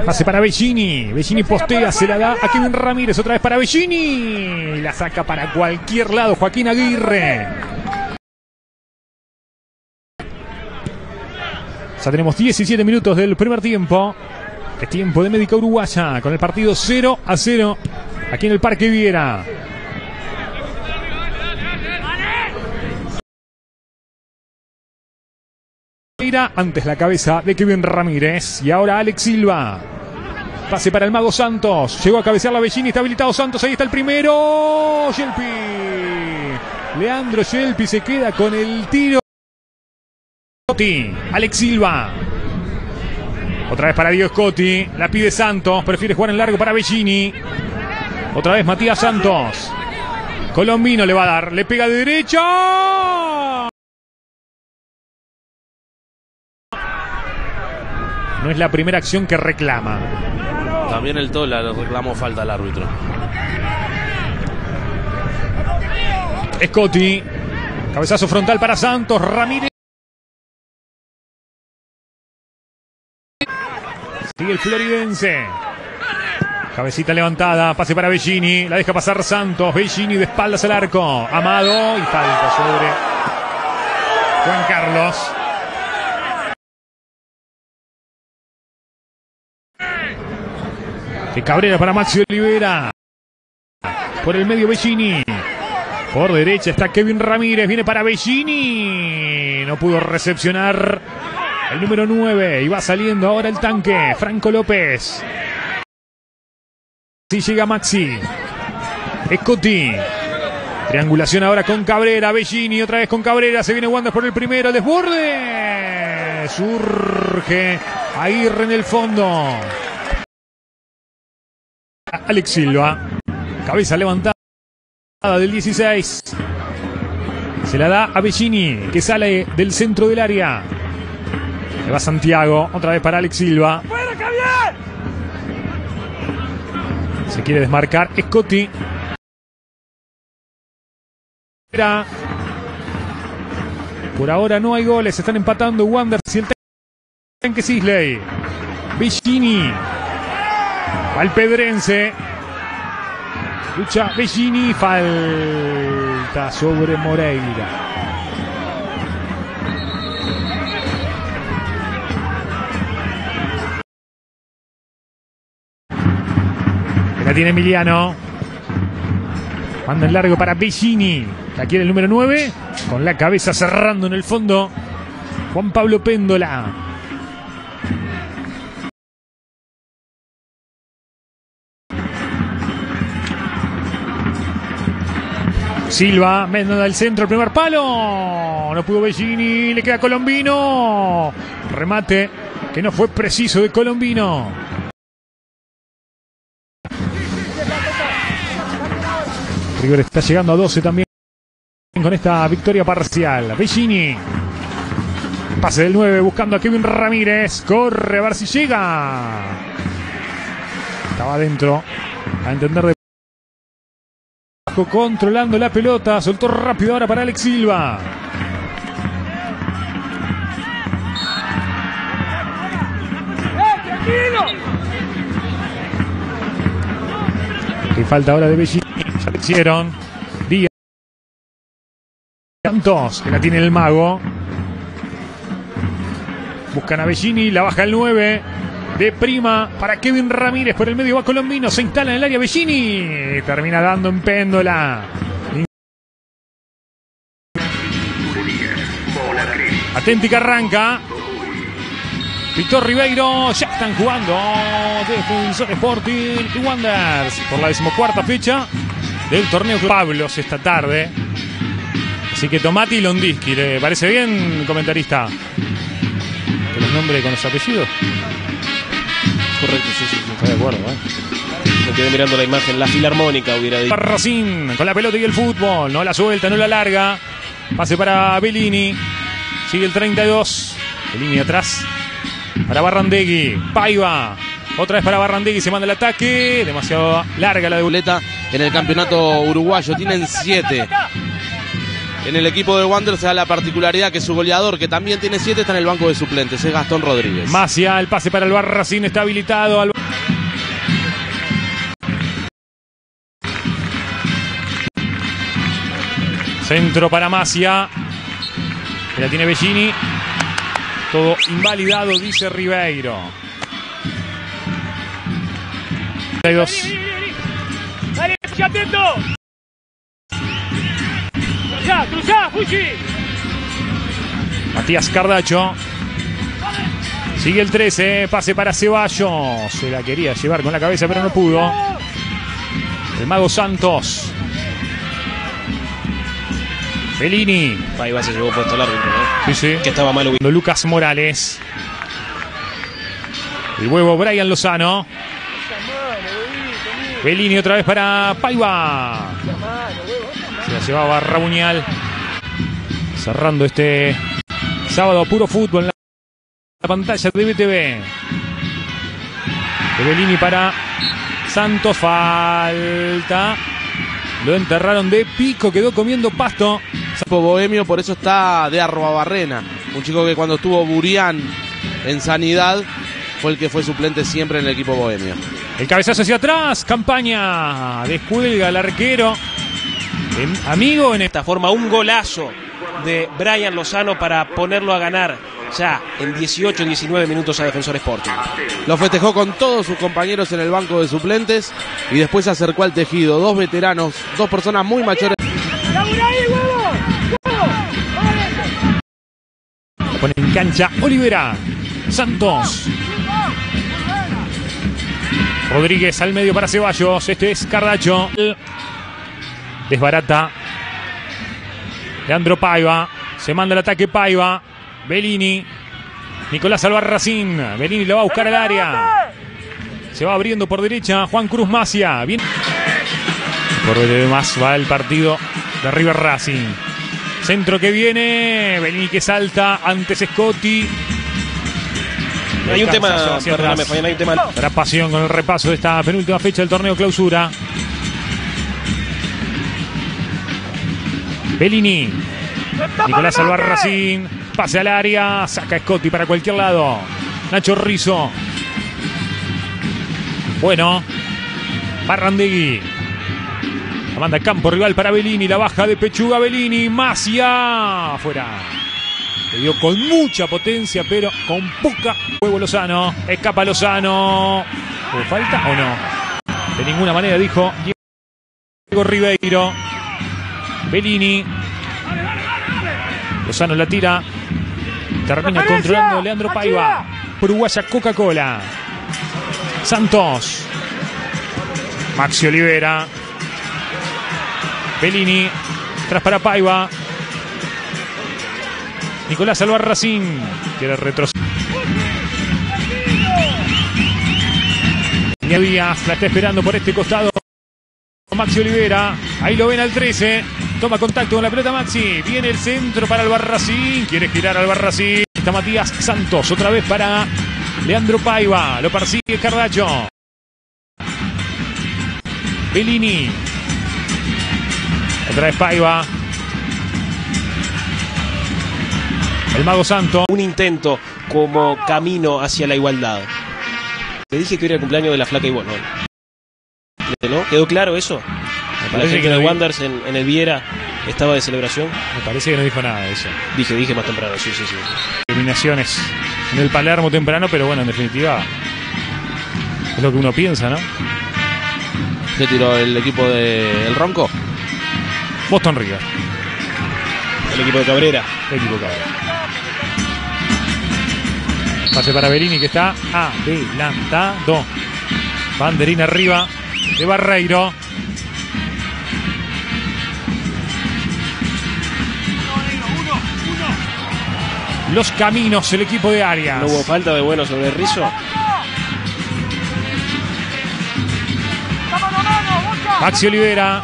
[SPEAKER 11] Pase para Bellini. Bellini postea, se la da a Kevin Ramírez. Otra vez para Bellini. La saca para cualquier lado Joaquín Aguirre. Ya tenemos 17 minutos del primer tiempo. Es tiempo de Médica Uruguaya con el partido 0 a 0 aquí en el Parque Viera. Antes la cabeza de Kevin Ramírez. Y ahora Alex Silva. Pase para el Mago Santos. Llegó a cabecear la Bellini. Está habilitado Santos. Ahí está el primero. Shelpi. Leandro Shelpi se queda con el tiro. Alex Silva. Otra vez para Diego Scotti. La pide Santos. Prefiere jugar en largo para Bellini. Otra vez Matías Santos. Colombino le va a dar. Le pega de derecha. No es la primera acción que reclama.
[SPEAKER 12] También el Tola le reclamó falta al árbitro.
[SPEAKER 11] Scotti. Cabezazo frontal para Santos. Ramírez. Sigue el floridense. Cabecita levantada. Pase para Bellini. La deja pasar Santos. Bellini de espaldas al arco. Amado. Y falta sobre Juan Carlos. De Cabrera para Maxi Olivera. Por el medio Bellini. Por derecha está Kevin Ramírez. Viene para Bellini. No pudo recepcionar el número 9. Y va saliendo ahora el tanque. Franco López. Si llega Maxi. Scotti. Triangulación ahora con Cabrera. Bellini otra vez con Cabrera. Se viene Wanda por el primero. Desborde. Surge. Aguirre en el fondo. Alex Silva. Cabeza levantada del 16. Se la da a Bellini, que sale del centro del área. Le va Santiago, otra vez para Alex Silva. Se quiere desmarcar Scotti. Por ahora no hay goles, están empatando Wanderers y el tanque Sisley. Bellini. Valpedrense. Lucha Bellini. Falta sobre Moreira. La tiene Emiliano. Manda en largo para Bellini. Aquí en el número 9. Con la cabeza cerrando en el fondo. Juan Pablo Péndola. Silva, manda al centro, el primer palo. No pudo Bellini, le queda Colombino. Remate que no fue preciso de Colombino. River está llegando a 12 también con esta victoria parcial. Bellini. Pase del 9 buscando a Kevin Ramírez. Corre a ver si llega. Estaba adentro. A entender de controlando la pelota. Soltó rápido ahora para Alex Silva. Que falta ahora de Bellini. Ya le hicieron. Díaz. Santos, que la tiene el mago. Buscan a Bellini, la baja el 9. De prima para Kevin Ramírez. Por el medio va Colombino. Se instala en el área Bellini. Termina dando en péndola. Aténtica arranca. Víctor Ribeiro. Ya están jugando. Defensor Sporting y Wanderers. Por la decimocuarta fecha del torneo Pablos esta tarde. Así que Tomati y Londiski. ¿Le parece bien, comentarista? Que los nombre con los apellidos.
[SPEAKER 10] Correcto, sí, sí, sí.
[SPEAKER 11] Estoy de acuerdo, ¿eh?
[SPEAKER 10] Me quedé mirando la imagen, la filarmónica hubiera dicho.
[SPEAKER 11] Racing con la pelota y el fútbol. No la suelta, no la larga. Pase para Bellini. Sigue el 32. Bellini atrás. Para Barrandegui. Paiva. Otra vez para Barrandegui. Se manda el ataque. Demasiado larga la de
[SPEAKER 12] Boleta en el campeonato uruguayo. Tienen siete. En el equipo de Wander se da la particularidad que su goleador, que también tiene siete, está en el banco de suplentes. Es Gastón Rodríguez.
[SPEAKER 11] Macia, el pase para el Barracín está habilitado. Al... Centro para Macia. La tiene Bellini. Todo invalidado, dice Ribeiro. 32. Matías Cardacho. Sigue el 13, pase para Ceballos. Se la quería llevar con la cabeza, pero no pudo. El mago Santos. Bellini.
[SPEAKER 10] Ahí va, se llevó puesto el árbitro, ¿no?
[SPEAKER 11] Sí, sí.
[SPEAKER 10] Que estaba mal ubicado.
[SPEAKER 11] Lucas Morales. El huevo Brian Lozano. Bellini otra vez para Paiva. Se la llevaba Rabuñal. Cerrando este sábado puro fútbol en la pantalla de BTV. De Bellini para Santos. Falta. Lo enterraron de pico. Quedó comiendo pasto.
[SPEAKER 12] Bohemio, por eso está de Arroabarrena. Un chico que cuando estuvo Burián en Sanidad fue el que fue suplente siempre en el equipo bohemio.
[SPEAKER 11] El cabezazo hacia atrás. Campaña. Descuelga el arquero. En, amigo en
[SPEAKER 10] esta forma. Un golazo de Brian Lozano para ponerlo a ganar ya en 18, 19 minutos a Defensor Sporting.
[SPEAKER 12] Lo festejó con todos sus compañeros en el banco de suplentes y después se acercó al tejido. Dos veteranos, dos personas muy mayores.
[SPEAKER 11] Pone en cancha Olivera. Santos. Rodríguez al medio para Ceballos. Este es Cardacho. Desbarata. Leandro Paiva. Se manda el ataque Paiva. Bellini. Nicolás Albarracín. Bellini lo va a buscar al área. Se va abriendo por derecha Juan Cruz Macia. Bien. Por más va el partido de River Racing. Centro que viene. Bellini que salta. Antes Scotti.
[SPEAKER 10] Hay un tema, perdóname, hay un tema.
[SPEAKER 11] Para pasión con el repaso de esta penúltima fecha del torneo clausura. Bellini. Nicolás Albarracín. Pase al área. Saca Scotti para cualquier lado. Nacho Rizzo. Bueno. Barrandegui. La manda campo rival para Bellini. La baja de Pechuga Bellini. Macia. Afuera. Le dio con mucha potencia, pero con poca juego Lozano. Escapa Lozano. ¿Hubo falta o no? De ninguna manera, dijo Diego Ribeiro. Bellini. Lozano la tira. Termina controlando Leandro Paiva. Uruguaya Coca-Cola. Santos. Maxi Olivera. Bellini. Tras para Paiva. Nicolás Albarracín. Quiere retroceder. Díaz la está esperando por este costado. Maxi Olivera. Ahí lo ven al 13. Toma contacto con la pelota Maxi. Viene el centro para Albarracín. Quiere girar Albarracín. Está Matías Santos. Otra vez para Leandro Paiva. Lo persigue Cardacho. Bellini. Otra vez Paiva. El Mago Santo.
[SPEAKER 10] Un intento como camino hacia la igualdad. Le dije que era el cumpleaños de la flaca y bueno. ¿No? ¿Quedó claro eso?
[SPEAKER 11] Parece que
[SPEAKER 10] de
[SPEAKER 11] no
[SPEAKER 10] Wanderers en, en el Viera estaba de celebración.
[SPEAKER 11] Me parece que no dijo nada de eso.
[SPEAKER 10] Dije, dije más temprano, sí, sí, sí.
[SPEAKER 11] Eliminaciones en el Palermo temprano, pero bueno, en definitiva es lo que uno piensa, ¿no?
[SPEAKER 12] ¿Qué tiró el equipo de El Ronco?
[SPEAKER 11] Boston River.
[SPEAKER 10] El equipo de Cabrera.
[SPEAKER 11] El equipo de Cabrera. Pase para Berini que está adelantado. Banderín arriba de Barreiro. Los caminos, el equipo de Arias.
[SPEAKER 10] No hubo falta de bueno sobre Rizzo.
[SPEAKER 11] Maxi Olivera.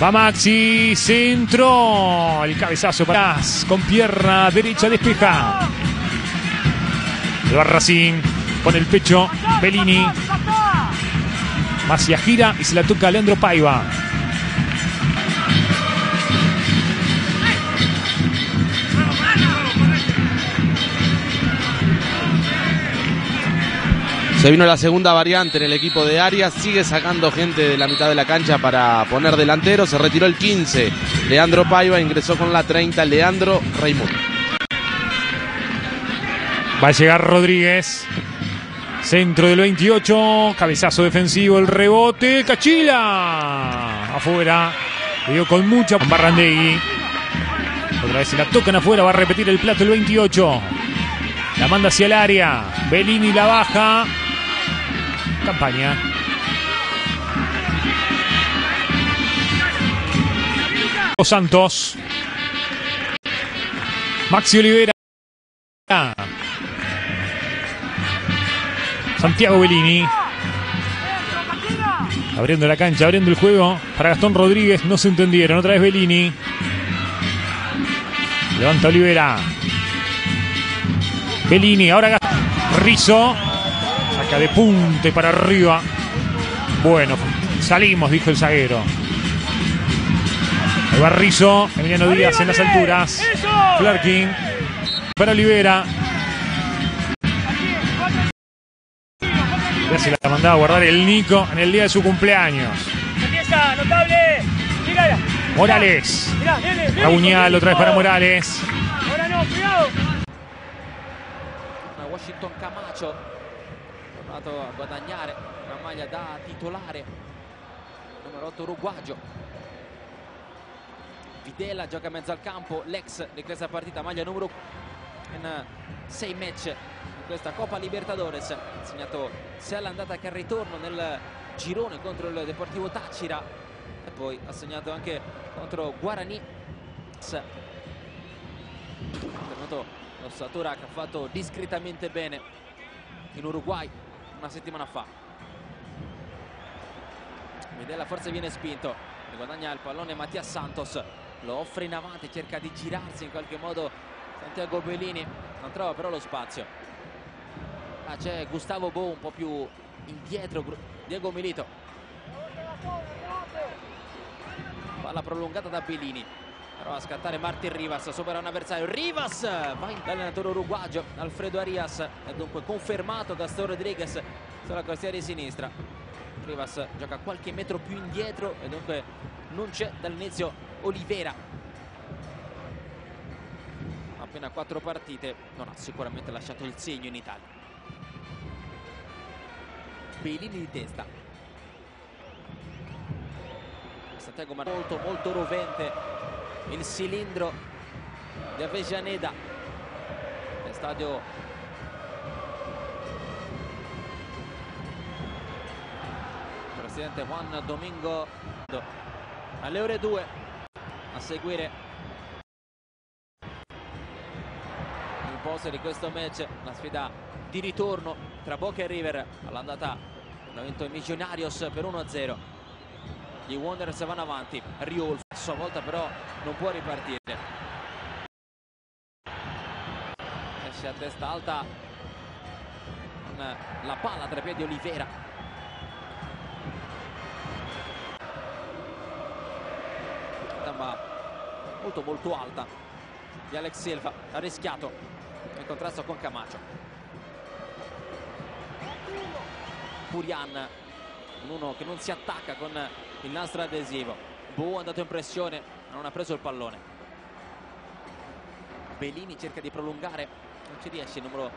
[SPEAKER 11] Va Maxi, centro. El cabezazo para atrás, con pierna derecha despeja. El Barracín con el pecho. Bellini. Macia gira y se la toca a Leandro Paiva.
[SPEAKER 12] Se vino la segunda variante en el equipo de Arias. Sigue sacando gente de la mitad de la cancha para poner delantero. Se retiró el 15. Leandro Paiva ingresó con la 30. Leandro Raimundo.
[SPEAKER 11] Va a llegar Rodríguez. Centro del 28. Cabezazo defensivo. El rebote. Cachila. Afuera. Dio con mucha. Barrandegui. Otra vez se la tocan afuera. Va a repetir el plato el 28. La manda hacia el área. Bellini la baja. Campaña. Santos. Maxi Olivera. Santiago Bellini. Abriendo la cancha, abriendo el juego para Gastón Rodríguez. No se entendieron. Otra vez Bellini. Levanta Olivera. Bellini, ahora. Rizzo. De punte para arriba. Bueno, salimos, dijo el zaguero. Ahí va Rizzo. Emiliano Díaz en las alturas. Flarkin. Para Olivera. Ya se la mandaba a guardar el Nico en el día de su cumpleaños.
[SPEAKER 13] Empieza, notable.
[SPEAKER 11] Morales. Rabuñal otra vez para Morales.
[SPEAKER 13] Ahora no, cuidado.
[SPEAKER 14] Washington Camacho tornato a guadagnare una maglia da titolare numero 8 uruguagio Videla gioca in mezzo al campo l'ex di questa partita maglia numero in 6 match in questa Coppa Libertadores. Ha segnato sia all'andata che al ritorno nel girone contro il Deportivo Tacira e poi ha segnato anche contro Guarani. Tornato l'ossatura che ha fatto discretamente bene in Uruguay una settimana fa. Videla forse viene spinto e guadagna il pallone Mattias Santos lo offre in avanti cerca di girarsi in qualche modo Santiago Bellini non trova però lo spazio. Ah, c'è Gustavo Bo un po' più indietro Diego Milito. Palla prolungata da Bellini Prova a scattare Martin Rivas, supera un avversario. Rivas va in allenatore uruguagio Alfredo Arias. È dunque confermato Gaston Rodriguez sulla corsia di sinistra. Rivas gioca qualche metro più indietro e dunque non c'è dall'inizio Olivera. Appena quattro partite, non ha sicuramente lasciato il segno in Italia. Belini di testa. Santiago Mar molto molto rovente il cilindro di Avellaneda nel stadio presidente Juan Domingo alle ore 2 a seguire il posto di questo match la sfida di ritorno tra Boca e River all'andata hanno vinto i Missionarios per 1-0 gli Wanderers vanno avanti Riolfo sua volta però non può ripartire. Esce a testa alta con la palla tra i piedi Olivera. Gamba molto molto alta. Di Alex Silva ha rischiato in contrasto con Camacho. Purian uno che non si attacca con il nastro adesivo Bo è andato in pressione non ha preso il pallone. Bellini cerca di prolungare non ci riesce il numero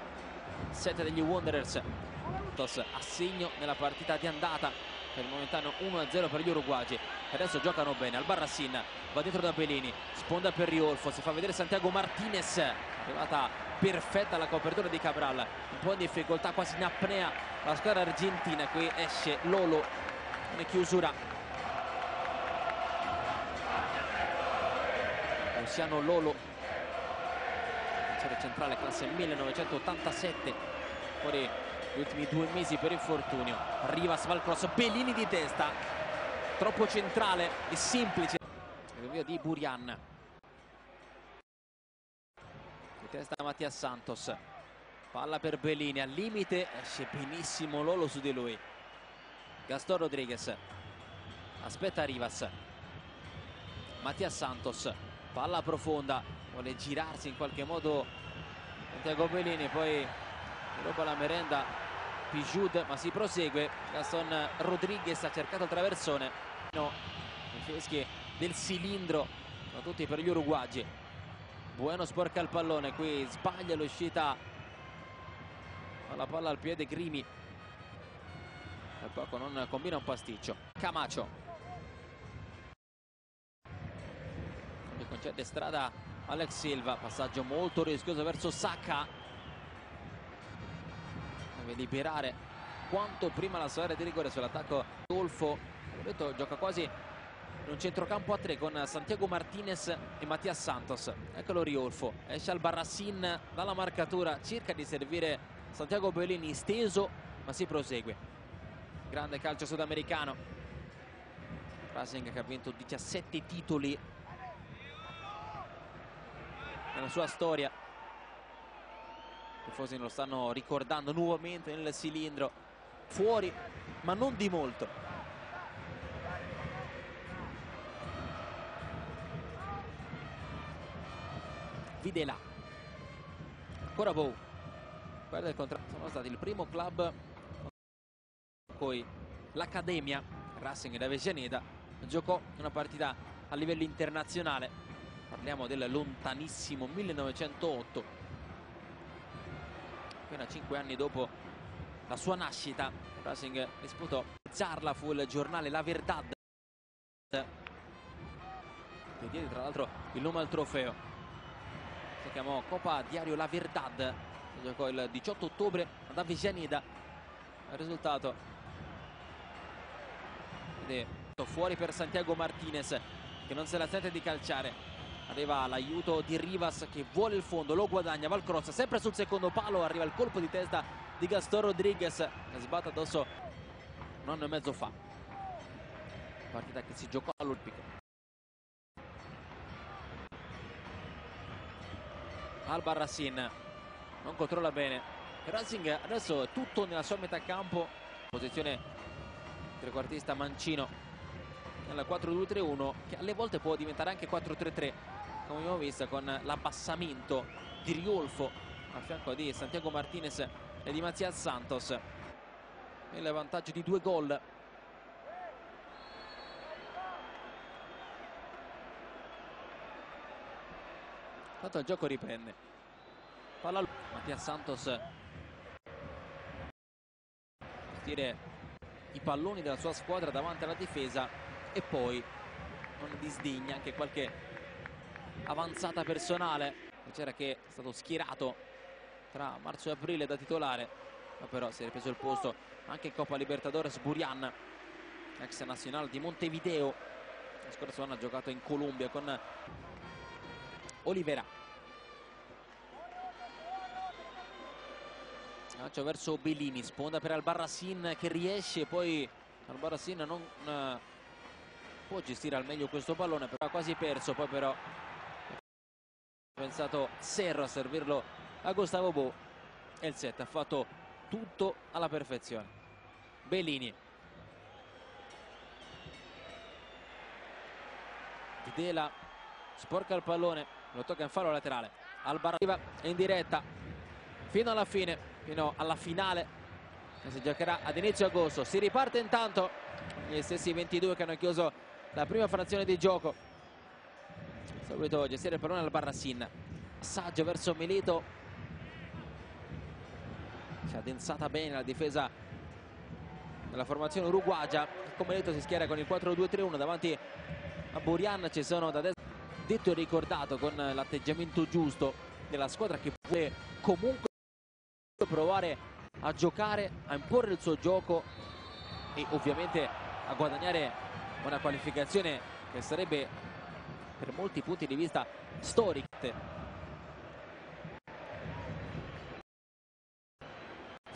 [SPEAKER 14] 7 degli Wanderers. A segno nella partita di andata per il momentaneo 1-0 per gli uruguagi. Adesso giocano bene Albarracin va dentro da Bellini sponda per Riolfo si fa vedere Santiago Martinez arrivata perfetta la copertura di Cabral un po' in difficoltà quasi in apnea la squadra argentina qui esce Lolo in chiusura Luciano Lolo. Centrale classe 1987 fuori gli ultimi due mesi per infortunio Rivas va al cross Bellini di testa. Troppo centrale e semplice. Il via di Burian. Di testa Mattia Santos. Palla per Bellini al limite esce benissimo Lolo su di lui. Gaston Rodriguez. Aspetta Rivas. Mattia Santos palla profonda vuole girarsi in qualche modo Santiago Bellini poi ruba la merenda Pijoud ma si prosegue Gaston Rodriguez ha cercato il traversone no, i fischi del cilindro sono tutti per gli uruguagi Bueno sporca il pallone qui sbaglia l'uscita la palla al piede Grimi. Per poco non combina un pasticcio. Camacho concede strada Alex Silva passaggio molto rischioso verso Sacca. Deve liberare quanto prima la sua area di rigore sull'attacco Dolfo. Detto, gioca quasi in un centrocampo a tre con Santiago Martinez e Mattia Santos. Eccolo Riolfo. Esce al Barrassin dalla marcatura cerca di servire Santiago Bellini steso ma si prosegue. Grande calcio sudamericano. Racing che ha vinto 17 titoli nella sua storia. I tifosi lo stanno ricordando nuovamente nel cilindro fuori ma non di molto. Videla. Ancora Bou. Perde il contratto sono stati il primo club poi l'Accademia Racing da Veceneda giocò una partita a livello internazionale parliamo del lontanissimo 1908 appena 5 anni dopo la sua nascita. Racing disputò Zarla fu il giornale La Verdad. Che diede tra l'altro il nome al trofeo. Si chiamò Copa Diario La Verdad. Si giocò il 18 ottobre ad Avellaneda il risultato? Fuori per Santiago Martinez che non se la sente di calciare arriva l'aiuto di Rivas che vuole il fondo, lo guadagna, va cross, sempre sul secondo palo, arriva il colpo di testa di Gaston Rodriguez, che sbatte addosso un anno e mezzo fa. Partita che si giocò all'Olimpico. Alba Racine non controlla bene. Racing adesso è tutto nella sua metà campo, posizione trequartista Mancino nel 4-2-3-1 che alle volte può diventare anche 4-3-3 come abbiamo visto con l'abbassamento di Riolfo a fianco di Santiago Martinez e di Mattias Santos il vantaggio di due gol Tanto il gioco riprende. Palla Mattia Santos. Gestire i palloni della sua squadra davanti alla difesa e poi non disdegna anche qualche avanzata personale. C'era che è stato schierato tra marzo e aprile da titolare, ma però si è ripreso il posto anche in Coppa Libertadores Burian, ex nazionale di Montevideo. Lo scorso anno ha giocato in Colombia con Olivera lancio verso Bellini sponda per Albarracin che riesce poi Albarracin non uh, può gestire al meglio questo pallone però ha quasi perso poi però pensato Serro a servirlo a Gustavo Bo e il set ha fatto tutto alla perfezione. Bellini. Videla sporca il pallone lo tocca in fallo laterale. Albarra in diretta fino alla fine fino alla finale. Che si giocherà ad inizio agosto. Si riparte intanto gli stessi 22 che hanno chiuso la prima frazione di gioco subito gestire il pallone al Barrassin. Passaggio verso Milito. Si è addensata bene la difesa della formazione uruguagia. Come detto si schiera con il 4-2-3-1 davanti a Burian. Ci sono da destra. Detto e ricordato con l'atteggiamento giusto della squadra che vuole comunque provare a giocare, a imporre il suo gioco e ovviamente a guadagnare una qualificazione che sarebbe per molti punti di vista storica.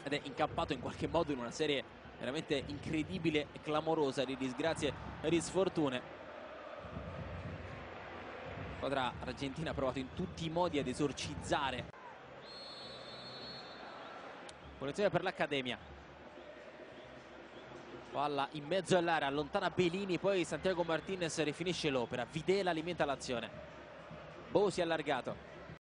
[SPEAKER 14] Ed è incappato in qualche modo in una serie veramente incredibile e clamorosa di disgrazie e di sfortune. Squadra argentina ha provato in tutti i modi ad esorcizzare. Punizione per l'Accademia palla in mezzo all'area allontana Belini poi Santiago Martinez rifinisce l'opera. Videla alimenta l'azione. Bow si è allargato